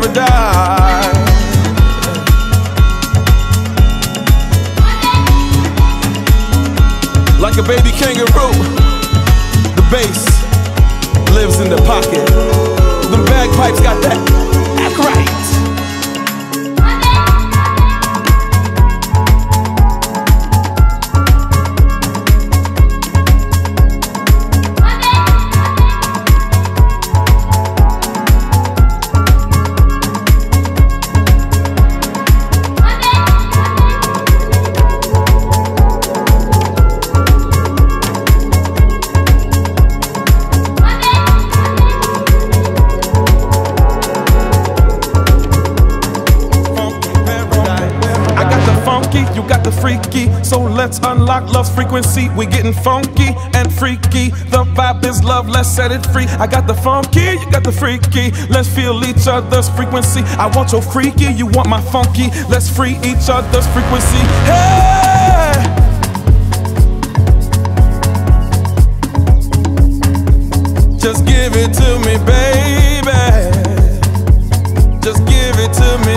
paradise. Like a baby kangaroo, the bass lives in the pocket. The bagpipes got that So let's unlock love's frequency. We getting funky and freaky. The vibe is love, let's set it free. I got the funky, you got the freaky. Let's feel each other's frequency. I want your freaky, you want my funky. Let's free each other's frequency. Hey! Just give it to me, baby. Just give it to me,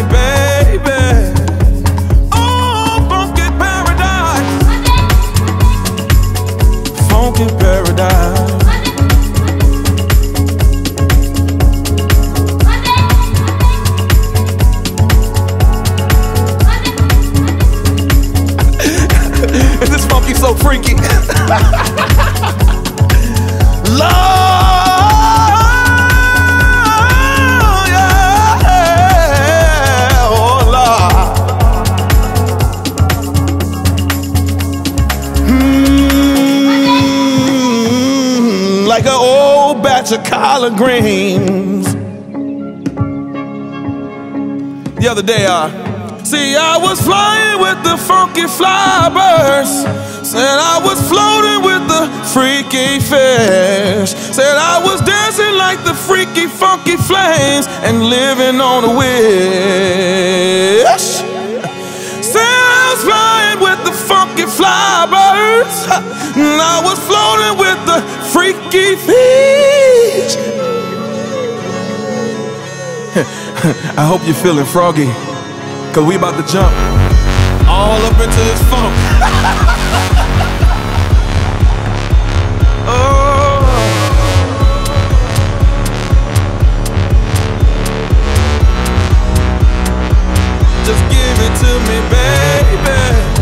Hmm, like an old batch of collard greens. The other day, I see, I was flying with the funky flybirds. Said I was floating with the freaky fish. Said I was dancing like the freaky, funky flames and living on a wish. Said I was flying with the funky flybirds. And I was floating with the freaky fish. I hope you're feeling froggy. Cause we about to jump all up into this funk. Just give it to me, baby.